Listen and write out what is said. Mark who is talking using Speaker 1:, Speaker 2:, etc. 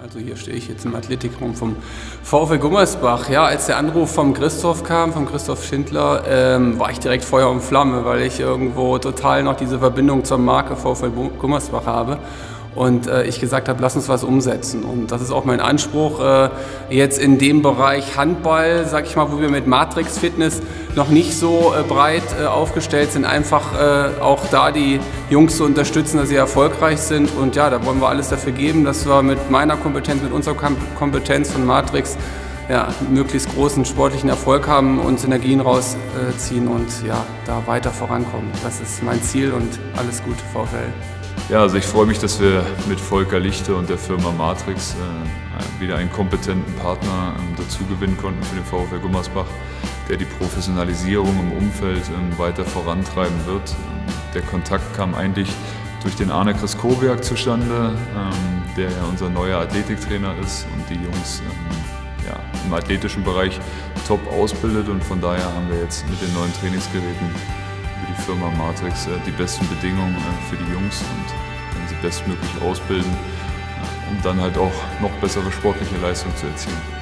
Speaker 1: Also hier stehe ich jetzt im Athletikraum vom VfL Gummersbach. Ja, als der Anruf vom Christoph kam, vom Christoph Schindler, ähm, war ich direkt Feuer und Flamme, weil ich irgendwo total noch diese Verbindung zur Marke VfL Gummersbach habe und äh, ich gesagt habe, lass uns was umsetzen. Und das ist auch mein Anspruch, äh, jetzt in dem Bereich Handball, sag ich mal, wo wir mit Matrix Fitness noch nicht so äh, breit äh, aufgestellt sind, einfach äh, auch da die Jungs zu unterstützen, dass sie erfolgreich sind. Und ja, da wollen wir alles dafür geben, dass wir mit meiner Kompetenz, mit unserer Kompetenz von Matrix ja, möglichst großen sportlichen Erfolg haben und Synergien rausziehen und ja, da weiter vorankommen. Das ist mein Ziel und alles Gute, VfL.
Speaker 2: Ja, also ich freue mich, dass wir mit Volker Lichte und der Firma Matrix äh, wieder einen kompetenten Partner ähm, dazu gewinnen konnten für den VfL Gummersbach, der die Professionalisierung im Umfeld ähm, weiter vorantreiben wird. Ähm, der Kontakt kam eigentlich durch den Arne Kraskowiak zustande, der ja unser neuer Athletiktrainer ist und die Jungs ja, im athletischen Bereich top ausbildet und von daher haben wir jetzt mit den neuen Trainingsgeräten Firma Matrix äh, die besten Bedingungen äh, für die Jungs und sie bestmöglich ausbilden, äh, um dann halt auch noch bessere sportliche Leistung zu erzielen.